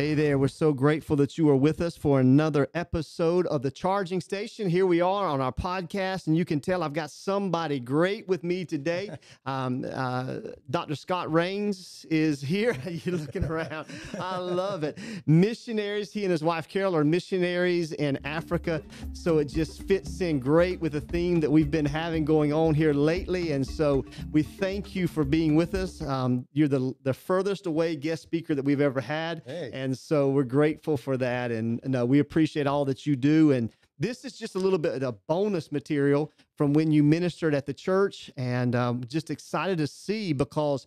Hey there, we're so grateful that you are with us for another episode of The Charging Station. Here we are on our podcast, and you can tell I've got somebody great with me today. Um, uh, Dr. Scott Rains is here. You're looking around. I love it. Missionaries, he and his wife Carol are missionaries in Africa, so it just fits in great with the theme that we've been having going on here lately. And so we thank you for being with us. Um, you're the, the furthest away guest speaker that we've ever had. Hey. And so we're grateful for that. And no, we appreciate all that you do. And this is just a little bit of bonus material from when you ministered at the church. And um, just excited to see because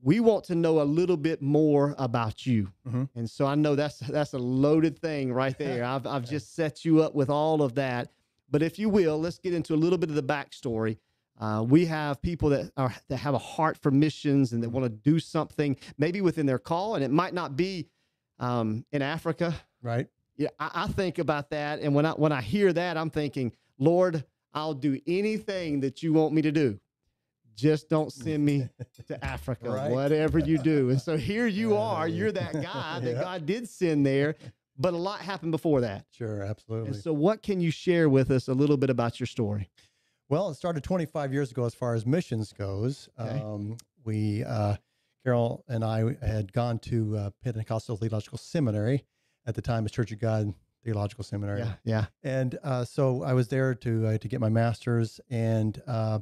we want to know a little bit more about you. Mhm. And so I know that's that's a loaded thing right there. I've, I've just set you up with all of that. But if you will, let's get into a little bit of the backstory. Uh, we have people that are that have a heart for missions and that want to do something maybe within their call, and it might not be um, in Africa. right? Yeah, I, I think about that, and when I when I hear that, I'm thinking, Lord, I'll do anything that you want me to do. Just don't send me to Africa, Right. whatever you do. And so here you are. You're that guy that Yeah. God did send there, but a lot happened before that. Sure, absolutely. And so, what can you share with us a little bit about your story? well, it started 25 years ago as far as missions goes. Okay. Um, we, uh, Carol and I had gone to uh, Pentecostal Theological Seminary at the time, as Church of God Theological Seminary. Yeah, yeah. And uh, so I was there to uh, to get my master's, and uh,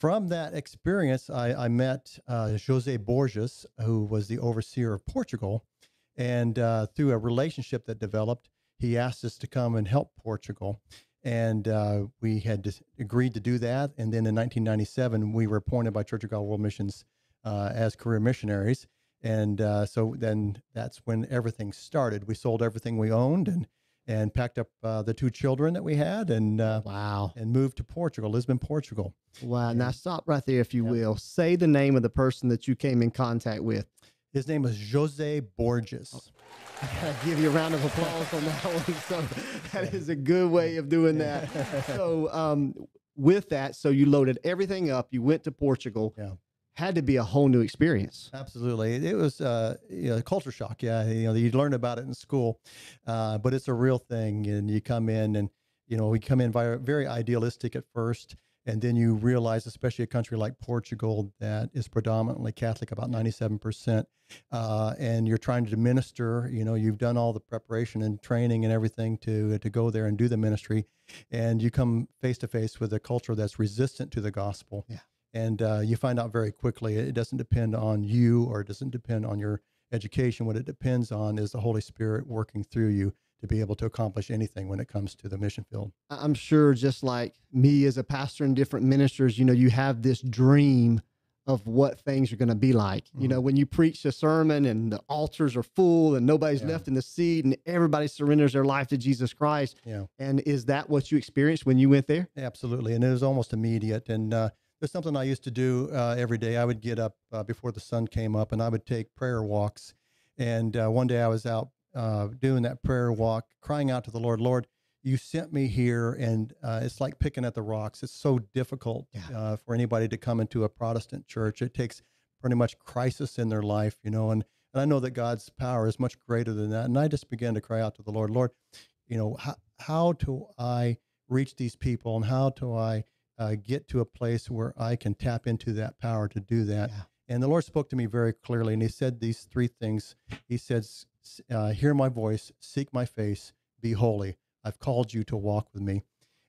from that experience, I, I met uh, Jose Borges, who was the overseer of Portugal, and uh, through a relationship that developed, he asked us to come and help Portugal, and uh, we had agreed to do that. And then in 1997, we were appointed by Church of God World Missions as career missionaries. And uh, so then that's when everything started. We sold everything we owned and and packed up uh, the two children that we had and uh, Wow. and moved to Portugal, Lisbon, Portugal. Wow. Now, stop right there, if you Yeah. will. Say the name of the person that you came in contact with. His name was Jose Borges. I gotta give you a round of applause on that one. So that is a good way of doing that. So um, with that, so you loaded everything up. You went to Portugal. Yeah. Had to be a whole new experience. Absolutely, it was uh, you know, culture shock. Yeah, you know, you learn about it in school, uh, but it's a real thing. And you come in, and you know, we come in very, very idealistic at first, and then you realize, especially a country like Portugal that is predominantly Catholic, about ninety-seven percent, uh, and you're trying to minister. You know, you've done all the preparation and training and everything to to go there and do the ministry, and you come face to face with a culture that's resistant to the gospel. Yeah. And uh, you find out very quickly it doesn't depend on you or it doesn't depend on your education. What it depends on is the Holy Spirit working through you to be able to accomplish anything when it comes to the mission field. I'm sure, just like me as a pastor and different ministers, you know, you have this dream of what things are going to be like. You Mhm. know, when you preach a sermon and the altars are full and nobody's Yeah. left in the seat and everybody surrenders their life to Jesus Christ. Yeah. And is that what you experienced when you went there? Absolutely, and it was almost immediate. And uh, there's something I used to do uh, every day. I would get up uh, before the sun came up, and I would take prayer walks. And uh, one day I was out uh, doing that prayer walk, crying out to the Lord, Lord, you sent me here, and uh, it's like picking at the rocks. It's so difficult Yeah. uh, for anybody to come into a Protestant church. It takes pretty much crisis in their life, you know. And and I know that God's power is much greater than that. And I just began to cry out to the Lord, Lord, you know, how, how do I reach these people, and how do I uh, get to a place where I can tap into that power to do that. Yeah. And the Lord spoke to me very clearly, and He said these three things. He said, "S- s- uh, "Hear my voice, seek my face, be holy. I've called you to walk with me."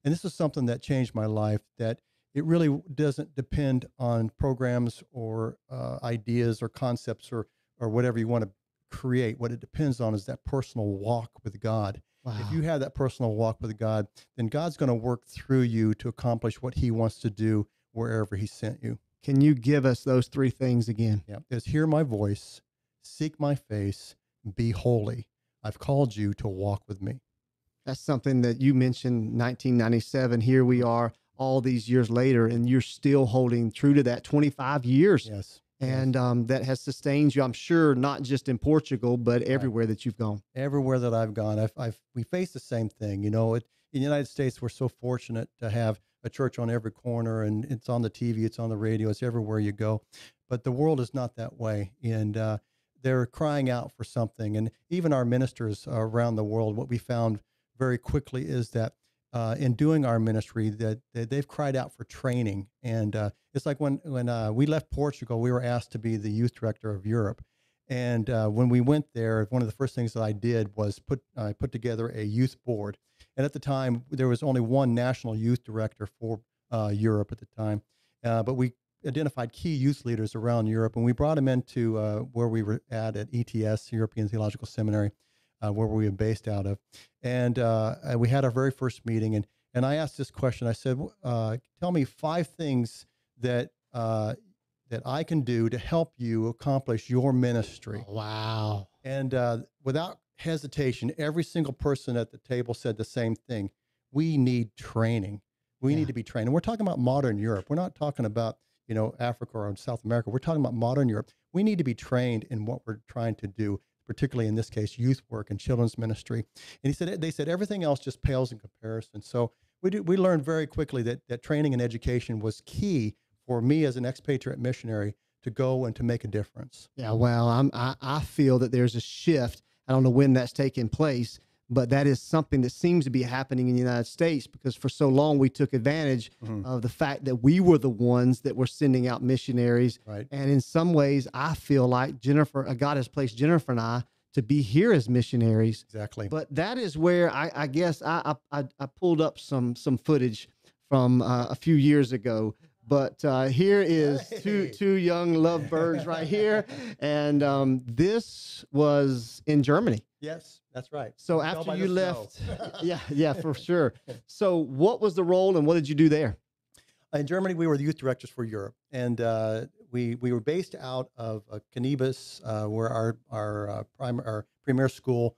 And this is something that changed my life. That it really doesn't depend on programs or uh, ideas or concepts or or whatever you want to create. What it depends on is that personal walk with God. Wow. If you have that personal walk with God, then God's going to work through you to accomplish what He wants to do wherever He sent you. Can you give us those three things again? Yeah. Is hear my voice, seek my face, be holy. I've called you to walk with me. That's something that you mentioned 1997. Here we are all these years later, and you're still holding true to that 25 years. Yes. And um, that has sustained you, I'm sure, not just in Portugal, but everywhere that you've gone. Everywhere that I've gone, I've, I've we face the same thing. You know, it, in the United States, we're so fortunate to have a church on every corner, and it's on the TV, it's on the radio, it's everywhere you go. But the world is not that way, and uh, they're crying out for something. And even our ministers around the world, what we found very quickly is that uh, in doing our ministry, that, that, they've cried out for training. And uh, it's like when when uh, we left Portugal, we were asked to be the youth director of Europe. And uh, when we went there, one of the first things that I did was put put together a youth board. And at the time, there was only one national youth director for uh, Europe at the time. Uh, but we identified key youth leaders around Europe, and we brought them into where we were at at ETS, European Theological Seminary, uh, where we were based out of. And uh, we had our very first meeting, and and I asked this question. I said, uh, "Tell me five things that." Uh, that I can do to help you accomplish your ministry. Oh, wow. And uh, without hesitation, every single person at the table said the same thing. We need training. We yeah. need to be trained. And we're talking about modern Europe. We're not talking about you know, Africa or South America. We're talking about modern Europe. We need to be trained in what we're trying to do, particularly in this case, youth work and children's ministry. And he said they said everything else just pales in comparison. So we do, we learned very quickly that that training and education was key for me as an expatriate missionary to go and to make a difference. Yeah, well, I'm, I, I feel that there's a shift. I don't know when that's taking place, but that is something that seems to be happening in the United States because for so long we took advantage mm-hmm. of the fact that we were the ones that were sending out missionaries. Right. And in some ways, I feel like Jennifer, uh, God has placed Jennifer and I to be here as missionaries. Exactly. But that is where I, I guess I, I, I pulled up some some footage from uh, a few years ago but uh, here is two two young lovebirds right here, and um, this was in Germany. Yes, that's right. So after you left, yeah, yeah, for sure. So what was the role, and what did you do there? In Germany, we were the youth directors for Europe, and uh, we we were based out of uh, Kniebis, uh, where our our uh, our premier school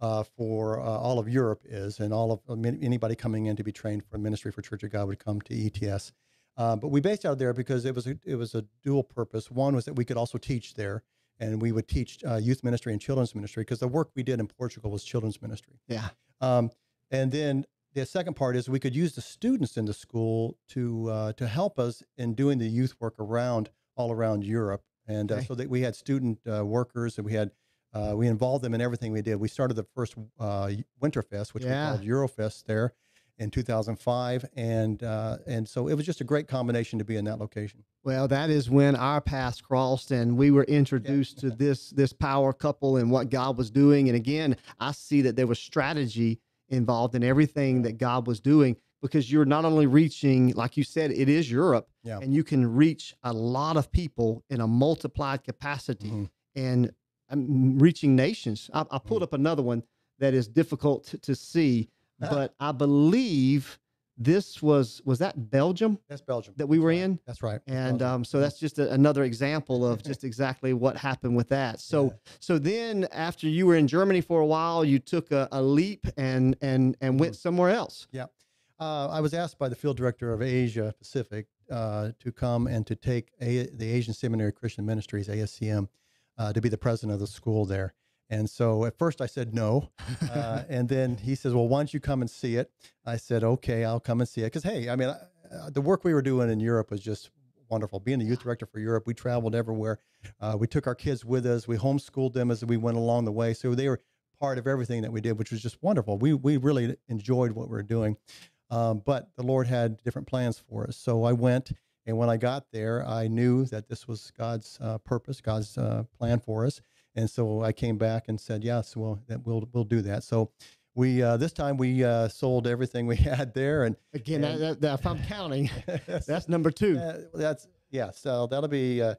uh, for uh, all of Europe is, and all of anybody coming in to be trained for ministry for Church of God would come to ETS. Uh, but we based out of there because it was a, it was a dual purpose. One was that we could also teach there, and we would teach uh, youth ministry and children's ministry because the work we did in Portugal was children's ministry. Yeah. Um, and then the second part is we could use the students in the school to uh, to help us in doing the youth work around all around Europe, and uh, okay. so that we had student uh, workers and we had. Uh, we involved them in everything we did. We started the first Winterfest, which yeah. we called Eurofest there, in 2005, and uh, and so it was just a great combination to be in that location. Well, that is when our paths crossed, and we were introduced yeah. to this this power couple and what God was doing. And again, I see that there was strategy involved in everything that God was doing because you're not only reaching, like you said, it is Europe, yeah. and you can reach a lot of people in a multiplied capacity mm-hmm. and um, reaching nations. I, I pulled mm-hmm. up another one that is difficult to, to see but I believe this was was that Belgium? That's Belgium that we were in. That's right. And um, so that's just a, another example of just exactly what happened with that. So yeah. so then after you were in Germany for a while, you took a, a leap and and and went mm-hmm. somewhere else. Yeah, uh, I was asked by the field director of Asia Pacific uh, to come and to take a, the Asian Seminary Christian Ministries ASCM uh, to be the president of the school there. And so at first I said no. Uh, and then he says, well, why don't you come and see it? I said, okay, I'll come and see it. Because, hey, I mean, uh, the work we were doing in Europe was just wonderful. Being the youth director for Europe, we traveled everywhere. Uh, we took our kids with us. We homeschooled them as we went along the way. So they were part of everything that we did, which was just wonderful. We, we really enjoyed what we were doing. Um, but the Lord had different plans for us. So I went. And when I got there, I knew that this was God's uh, purpose, God's uh, plan for us. And so I came back and said, yes, well, that we'll we'll do that. So we uh, this time we uh, sold everything we had there, and again, and, that, that, if I'm counting, that's number two. Uh, that's yeah. So that'll be uh,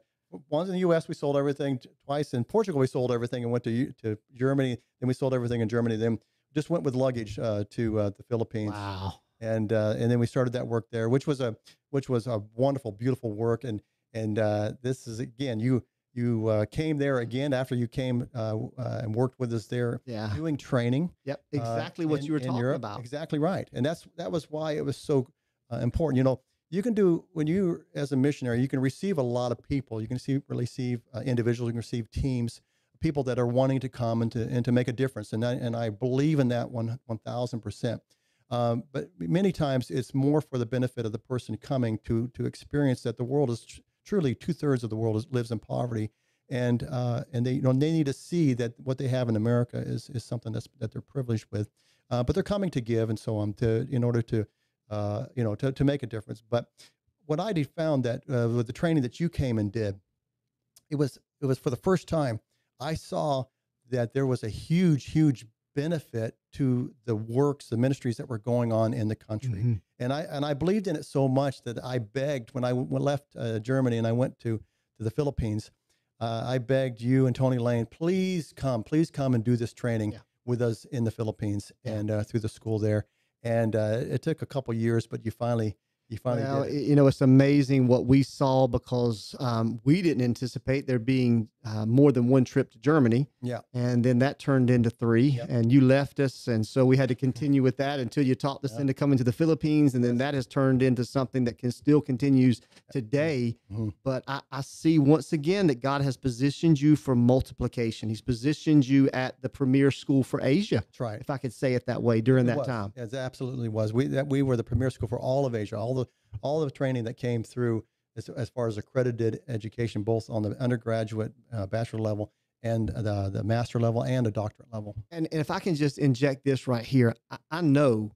once in the U.S. we sold everything. Twice in Portugal we sold everything and went to to Germany. Then we sold everything in Germany. Then just went with luggage uh, to uh, the Philippines. Wow. And and then we started that work there, which was a which was a wonderful, beautiful work. And and this is again you you uh, came there again after you came uh, uh, and worked with us there, yeah. doing training. Yep, uh, exactly what in, you were talking Europe. about. Exactly right, and that's that was why it was so uh, important. You know, you can do when you as a missionary, you can receive a lot of people. You can see, receive uh, individuals. You can receive teams, people that are wanting to come and to and to make a difference. And I, and I believe in that one one thousand percent. Um, but many times it's more for the benefit of the person coming to to experience that the world is truly two thirds of the world is, lives in poverty, and uh, and they you know they need to see that what they have in America is is something that's that they're privileged with, uh, but they're coming to give and so on to in order to uh, you know to to make a difference. But what I found that uh, with the training that you came and did, it was it was for the first time I saw that there was a huge huge benefit to the works, the ministries that were going on in the country. Mm-hmm. And I and I believed in it so much that I begged when I w- left uh, Germany and I went to to the Philippines uh, I begged you and Tony Lane, please come, please come and do this training yeah. with us in the Philippines and uh, through the school there. And uh, it took a couple years, but you finally you finally well, you know it's amazing what we saw because um, we didn't anticipate there being uh, more than one trip to Germany. Yeah, and then that turned into three, yep. and you left us, and so we had to continue with that until you talked us yep. into coming to the Philippines, and then that has turned into something that can still continues today. Mm-hmm. But I, I see once again that God has positioned you for multiplication. He's positioned you at the premier school for Asia. That's right. If I could say it that way during it that was. time, it absolutely was. We that we were the premier school for all of Asia, all all the training that came through as, as far as accredited education, both on the undergraduate uh, bachelor level and the, the master level and a doctorate level. And, and if I can just inject this right here, I, I know,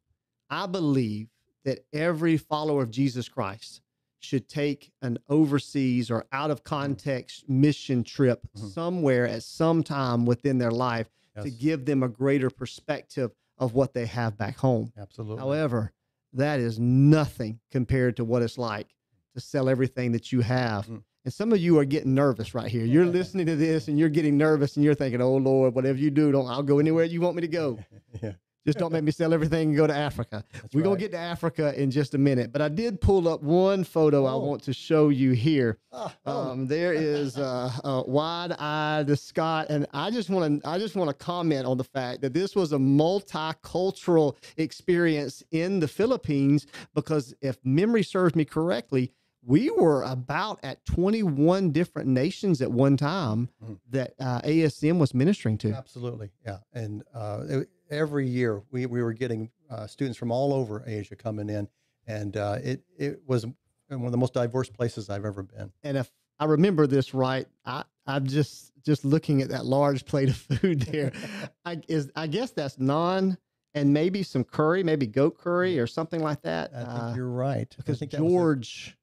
I believe that every follower of Jesus Christ should take an overseas or out of context mission trip mm-hmm. somewhere at some time within their life yes. to give them a greater perspective of what they have back home. Absolutely. However, that is nothing compared to what it's like to sell everything that you have. Mm. And some of you are getting nervous right here. You're listening to this and you're getting nervous and you're thinking, "Oh Lord, whatever you do, don't I'll go anywhere you want me to go." yeah. Just don't make me sell everything and go to Africa. That's We're right. gonna get to Africa in just a minute, but I did pull up one photo oh. I want to show you here. Oh. Um, there is uh, uh, wide-eyed Scott, and I just want to I just want to comment on the fact that this was a multicultural experience in the Philippines because if memory serves me correctly, we were about at 21 different nations at one time mm-hmm. that uh, ASM was ministering to. Absolutely, yeah. And uh, it, every year we, we were getting uh, students from all over Asia coming in, and uh, it it was one of the most diverse places I've ever been. And if I remember this right, I I'm just just looking at that large plate of food there. I is I guess that's naan and maybe some curry, maybe goat curry or something like that. I think uh, you're right because George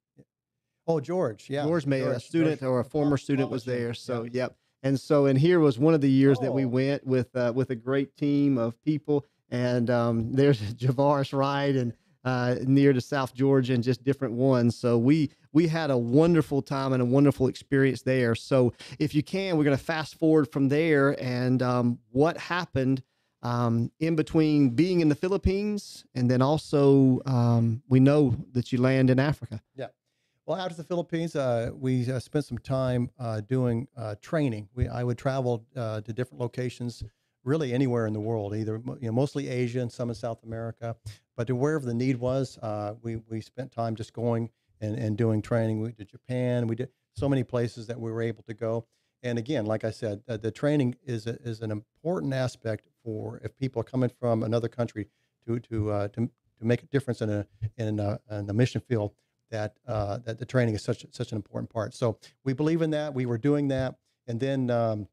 Oh, George. Yeah. George May, George, a student George, or a former student was there. So, yeah. yep. And so, and here was one of the years oh. that we oh. went with uh, with a great team of people. And um, there's Javaris Wright and uh, near to South Georgia and just different ones. So we we had a wonderful time and a wonderful experience there. So if you can, we're going to fast forward from there and um, what happened um, in between being in the Philippines and then also um, we know that you land in Africa. Yeah. Well, after the Philippines, uh, we uh, spent some time uh, doing uh, training. We, I would travel uh, to different locations, really anywhere in the world, either you know, mostly Asia and some in South America. But to wherever the need was, uh, we, we spent time just going and, and doing training. We did Japan. We did so many places that we were able to go. And again, like I said, the training is, a, is an important aspect for if people are coming from another country to, to, to, to make a difference in a, in a, in a mission field that uh, that the training is such such an important part. So we believe in that. We were doing that, and then um,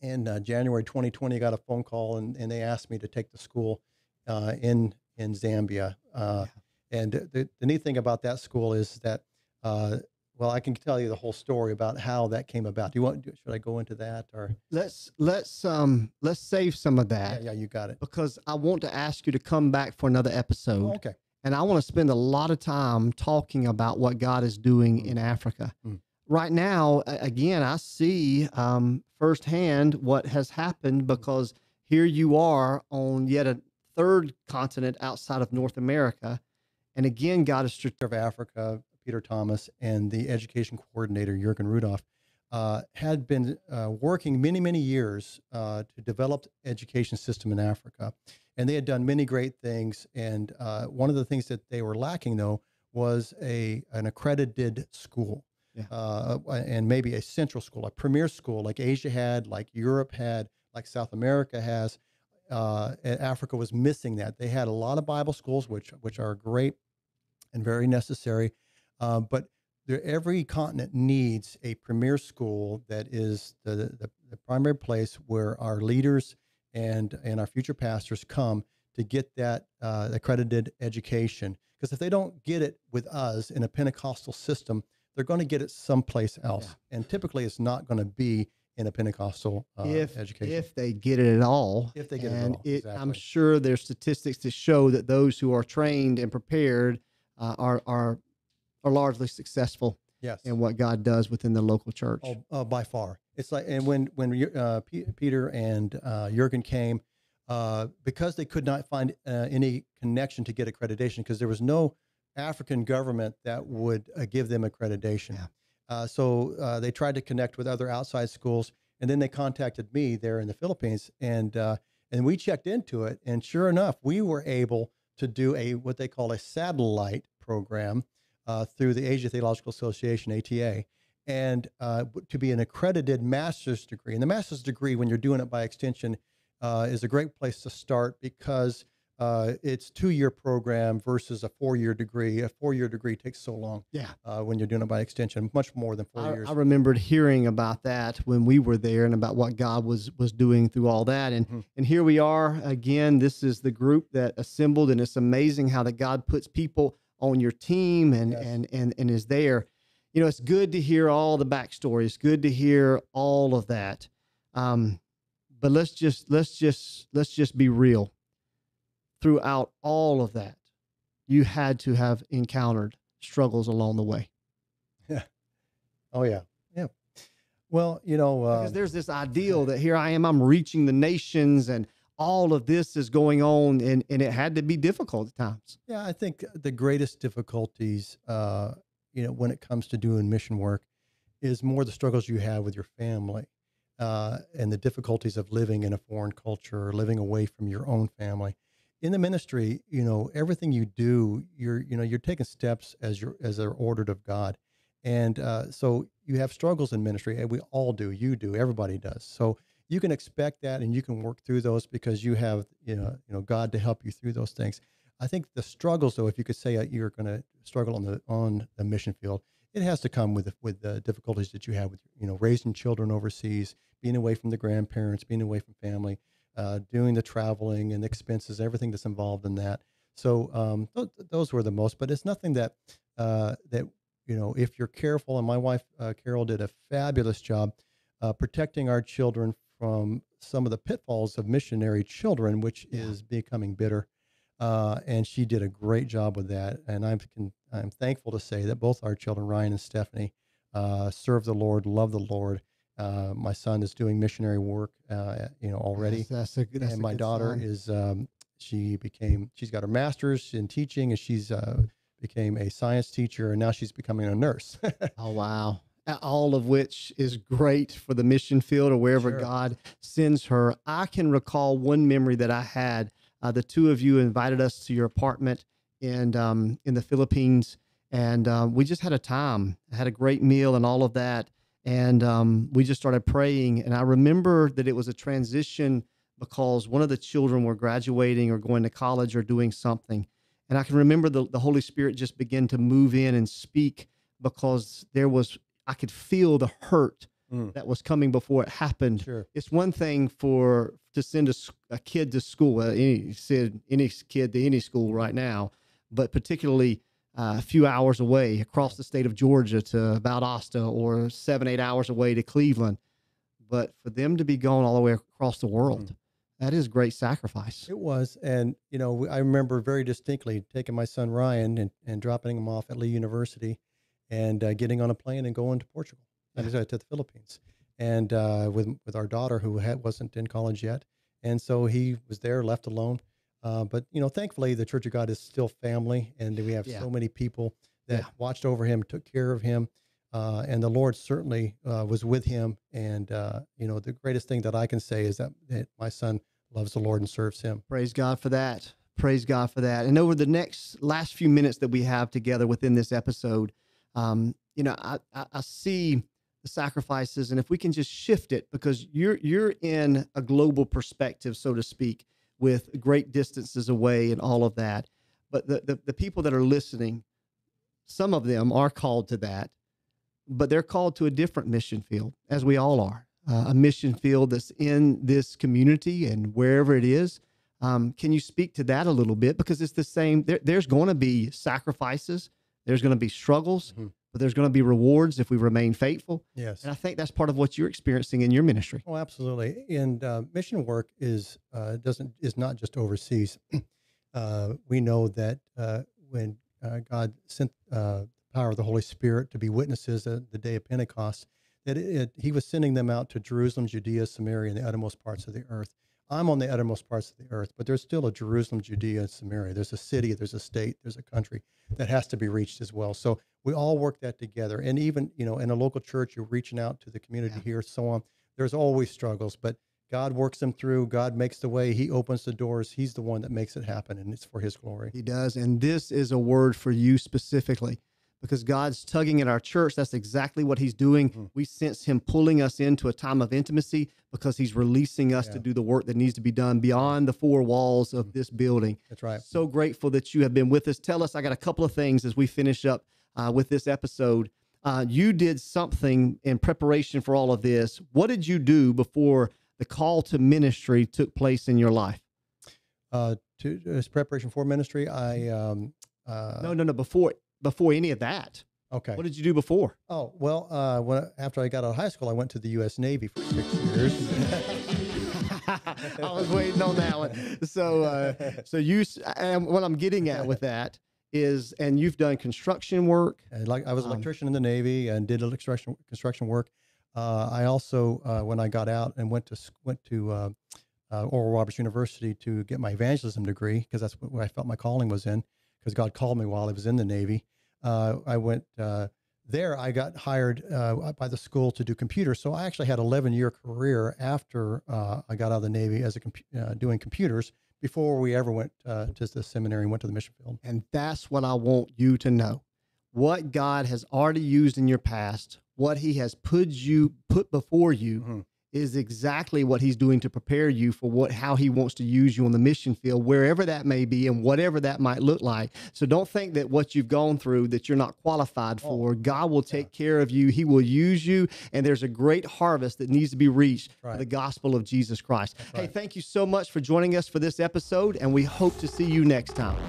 in uh, January 2020, I got a phone call, and, and they asked me to take the school uh, in in Zambia. Uh, yeah. And the, the neat thing about that school is that, uh, well, I can tell you the whole story about how that came about. Do you want? Should I go into that, or let's let's um let's save some of that. Yeah, yeah, you got it. Because I want to ask you to come back for another episode. Oh, okay and I want to spend a lot of time talking about what God is doing mm. in Africa. Mm. Right now, again, I see um, firsthand what has happened because here you are on yet a third continent outside of North America. And again, God is of Africa, Peter Thomas, and the education coordinator, Jurgen Rudolph, uh, had been uh, working many, many years uh, to develop education system in Africa and they had done many great things. And uh, one of the things that they were lacking, though, was a an accredited school, yeah. uh, and maybe a central school, a premier school, like Asia had, like Europe had, like South America has. Uh, Africa was missing that. They had a lot of Bible schools, which which are great and very necessary, but there, every continent needs a premier school that is the, the, the primary place where our leaders and and our future pastors come to get that uh, accredited education. Because if they don't get it with us in a Pentecostal system, they're going to get it someplace else, yeah. and typically it's not going to be in a Pentecostal uh, if, education. If they get it at all. If they get and it at all. Exactly. I'm sure there's statistics to show that those who are trained and prepared uh, are, are, are largely successful yes. in what God does within the local church. Oh, uh, by far. It's like, and when, when uh, P- Peter and uh, Jurgen came, uh, because they could not find uh, any connection to get accreditation, because there was no African government that would give them accreditation. Yeah. Uh, so uh, they tried to connect with other outside schools, and then they contacted me there in the Philippines, and uh, and we checked into it, and sure enough, we were able to do a what they call a satellite program uh, through the Asia Theological Association (ATA), and uh, to be an accredited master's degree. And the master's degree, when you're doing it by extension, uh, is a great place to start because uh, it's two year program versus a four year degree. A four year degree takes so long. Yeah. Uh, when you're doing it by extension, much more than four I, years. I remembered hearing about that when we were there and about what God was was doing through all that. And mm-hmm. and here we are again. This is the group that assembled, and it's amazing how that God puts people on your team and yes. and and and is there. You know, it's good to hear all the backstory. It's good to hear all of that. Um, but let's just let's just let's just be real throughout all of that, you had to have encountered struggles along the way. Yeah. Oh, yeah. Yeah. Well, you know, uh, because there's this ideal that here I am, I'm reaching the nations and all of this is going on and, and it had to be difficult at times. Yeah. I think the greatest difficulties, uh, you know, when it comes to doing mission work is more the struggles you have with your family. Uh, and the difficulties of living in a foreign culture or living away from your own family in the ministry, you know, everything you do, you're, you know, you're taking steps as you're, as they're ordered of God. And uh, so you have struggles in ministry, and we all do. You do. Everybody does. So you can expect that, and you can work through those because you have, you know, you know, God to help you through those things. I think the struggles, though, if you could say uh, you're going to struggle on the on the mission field, it has to come with with the difficulties that you have with, you know, raising children overseas, being away from the grandparents, being away from family uh, doing the traveling and expenses, everything that's involved in that. So um, th- those were the most, but it's nothing that uh, that you know. If you're careful, and my wife uh, Carol did a fabulous job uh, protecting our children from some of the pitfalls of missionary children, which yeah. is becoming bitter. Uh, and she did a great job with that. And I'm I'm thankful to say that both our children, Ryan and Stephanie, uh, serve the Lord, love the Lord, uh, my son is doing missionary work, uh, you know, already. That's, that's a, that's and my daughter sign. is um, she became she's got her master's in teaching, and she's uh, became a science teacher, and now she's becoming a nurse. oh wow! All of which is great for the mission field or wherever sure. God sends her. I can recall one memory that I had. Uh, the two of you invited us to your apartment in um, in the Philippines, and um, we just had a time. I had a great meal and all of that and um, we just started praying. And I remember that it was a transition because one of the children were graduating or going to college or doing something. And I can remember the, the Holy Spirit just began to move in and speak because there was, I could feel the hurt mm. that was coming before it happened. Sure. It's one thing for to send a, a kid to school, uh, any, said any kid to any school right now, but particularly uh, a few hours away across the state of Georgia to Valdosta or seven, eight hours away to Cleveland. But for them to be going all the way across the world, mm. that is great sacrifice. It was. And, you know, I remember very distinctly taking my son Ryan and, and dropping him off at Lee University and uh, getting on a plane and going to Portugal, yeah. to the Philippines. And uh, with, with our daughter who had, wasn't in college yet. And so he was there, left alone uh, but you know, thankfully, the Church of God is still family, and we have yeah. so many people that yeah. watched over him, took care of him, uh, and the Lord certainly uh, was with him. And uh, you know, the greatest thing that I can say is that, that my son loves the Lord and serves Him. Praise God for that. Praise God for that. And over the next last few minutes that we have together within this episode, um, you know, I, I, see the sacrifices, and if we can just shift it, because you're you're in a global perspective, so to speak with great distances away and all of that. But the, the, the people that are listening, some of them are called to that. but they're called to a different mission field, as we all are. Uh, a mission field that's in this community and wherever it is. Um, can you speak to that a little bit? Because it's the same. There, there's going to be sacrifices. There's going to be struggles, Mhm. but there's going to be rewards if we remain faithful. Yes. And I think that's part of what you're experiencing in your ministry. Oh, absolutely. And uh, mission work is uh, doesn't is not just overseas. uh, we know that uh, when uh, God sent uh, the power of the Holy Spirit to be witnesses at the day of Pentecost, that it, it, He was sending them out to Jerusalem, Judea, Samaria, and the uttermost parts of the earth. I'm on the uttermost parts of the earth, but there's still a Jerusalem, Judea, and Samaria. There's a city, there's a state, there's a country that has to be reached as well. So we all work that together. And even, you know, in a local church, you're reaching out to the community Yeah. here, so on. There's always struggles, but God works them through. God makes the way. He opens the doors. He's the one that makes it happen, and it's for His glory. He does. And this is a word for you specifically because God's tugging at our church. That's exactly what He's doing. Mhm. We sense Him pulling us into a time of intimacy because He's releasing us to do the work that needs to be done beyond the four walls of this building. That's right. So grateful that you have been with us. Tell us, I got a couple of things as we finish up uh, with this episode. Uh, you did something in preparation for all of this. What did you do before the call to ministry took place in your life? Uh, to as preparation for ministry, I um, uh, no, no, no. Before before any of that, okay. what did you do before? Oh well, uh, when after I got out of high school, I went to the U.S. Navy for six years. I was waiting on that one. So, uh, so you, and what I'm getting at with that is, and you've done construction work. And like I was an Um, electrician in the Navy and did construction construction work. Uh, I also, uh, when I got out and went to went to uh, uh, Oral Roberts University to get my evangelism degree because that's what I felt my calling was in. Because God called me while I was in the Navy. Uh, I went uh, there. I got hired uh, by the school to do computers. So I actually had 11 year career after uh, I got out of the Navy as a compu- uh, doing computers before we ever went uh, to the seminary and went to the mission field. And that's what I want you to know. What God has already used in your past, what he has put you put before you Mhm. Is exactly what he's doing to prepare you for what how he wants to use you on the mission field wherever that may be and whatever that might look like. So don't think that what you've gone through that you're not qualified Oh, for. God will take care of you. He will use you and there's a great harvest that needs to be reached for right. the gospel of Jesus Christ. Hey, thank you so much for joining us for this episode and we hope to see you next time.